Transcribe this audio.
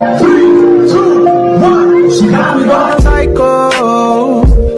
Three, two, one. She got me by